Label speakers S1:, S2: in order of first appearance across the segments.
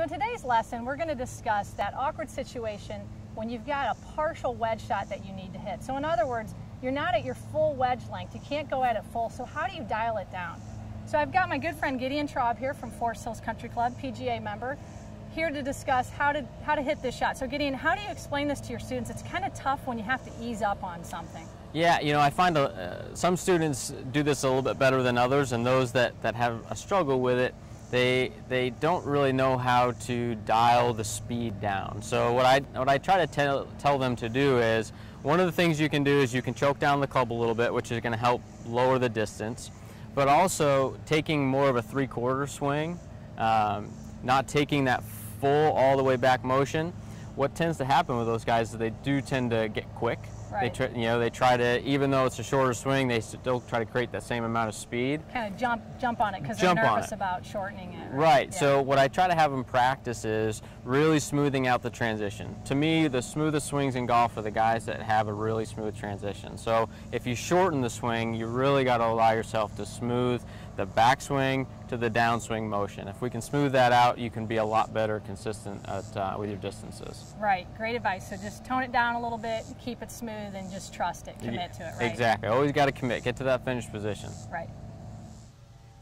S1: So in today's lesson, we're going to discuss that awkward situation when you've got a partial wedge shot that you need to hit. So in other words, you're not at your full wedge length. You can't go at it full, so how do you dial it down? So I've got my good friend Gideon Traub here from Forest Hills Country Club, PGA member, here to discuss how to, how to hit this shot. So Gideon, how do you explain this to your students? It's kind of tough when you have to ease up on something.
S2: Yeah, you know, I find uh, some students do this a little bit better than others, and those that, that have a struggle with it, they, they don't really know how to dial the speed down. So what I, what I try to tell, tell them to do is, one of the things you can do is you can choke down the club a little bit, which is going to help lower the distance, but also taking more of a three-quarter swing, um, not taking that full all the way back motion. What tends to happen with those guys is they do tend to get quick
S1: Right.
S2: They try, you know, they try to, even though it's a shorter swing, they still try to create that same amount of speed.
S1: Kind of jump, jump on it because they're nervous about shortening it.
S2: Right.
S1: Yeah.
S2: So what I try to have them practice is really smoothing out the transition. To me, the smoothest swings in golf are the guys that have a really smooth transition. So if you shorten the swing, you really got to allow yourself to smooth the backswing to the downswing motion. If we can smooth that out, you can be a lot better consistent at, uh, with your distances.
S1: Right, great advice. So just tone it down a little bit, keep it smooth, and just trust it, commit to it, right?
S2: Exactly. Always got to commit. Get to that finished position.
S1: Right.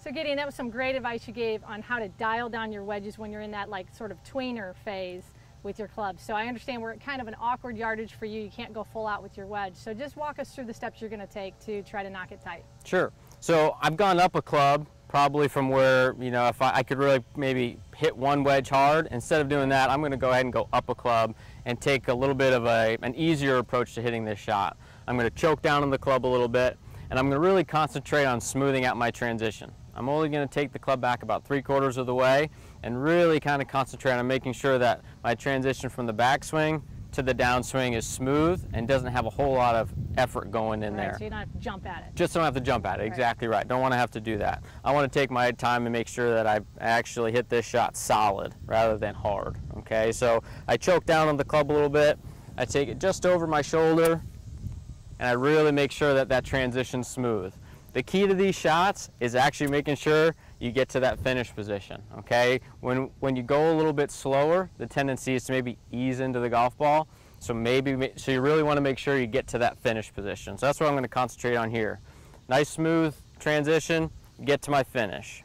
S1: So Gideon, that was some great advice you gave on how to dial down your wedges when you're in that like sort of tweener phase with your club. So I understand we're at kind of an awkward yardage for you. You can't go full out with your wedge. So just walk us through the steps you're going to take to try to knock it tight.
S2: Sure. So I've gone up a club probably from where, you know, if I, I could really maybe hit one wedge hard. Instead of doing that, I'm going to go ahead and go up a club and take a little bit of a, an easier approach to hitting this shot. I'm going to choke down on the club a little bit and I'm going to really concentrate on smoothing out my transition. I'm only going to take the club back about three quarters of the way and really kind of concentrate on making sure that my transition from the backswing to the downswing is smooth and doesn't have a whole lot of effort going in
S1: Right,
S2: there.
S1: so you don't have to jump at it.
S2: Just don't have to jump at it. Exactly right. Don't want to have to do that. I want to take my time and make sure that I actually hit this shot solid rather than hard. Okay, so I choke down on the club a little bit. I take it just over my shoulder and I really make sure that that transition's smooth. The key to these shots is actually making sure you get to that finish position, okay? When, when you go a little bit slower, the tendency is to maybe ease into the golf ball. So maybe, so you really want to make sure you get to that finish position. So that's what I'm going to concentrate on here. Nice smooth transition, get to my finish.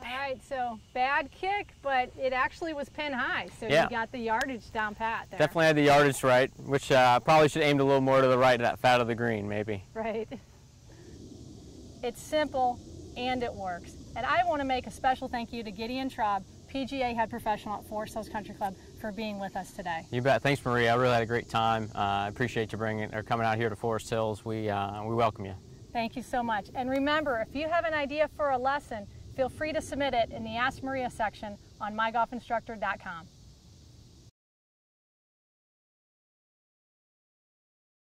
S1: All right, so bad kick, but it actually was pin high, so
S2: Yeah.
S1: you got the yardage down pat there.
S2: Definitely had the yardage right, which uh, probably should aim a little more to the right of that fat of the green, maybe.
S1: Right. It's simple and it works. And I want to make a special thank you to Gideon Traub, PGA head professional at Forest Hills Country Club, for being with us today.
S2: You bet. Thanks, Maria. I really had a great time. Uh, I appreciate you bringing or coming out here to Forest Hills. We uh, we welcome you.
S1: Thank you so much. And remember, if you have an idea for a lesson, feel free to submit it in the Ask Maria section on mygolfinstructor.com.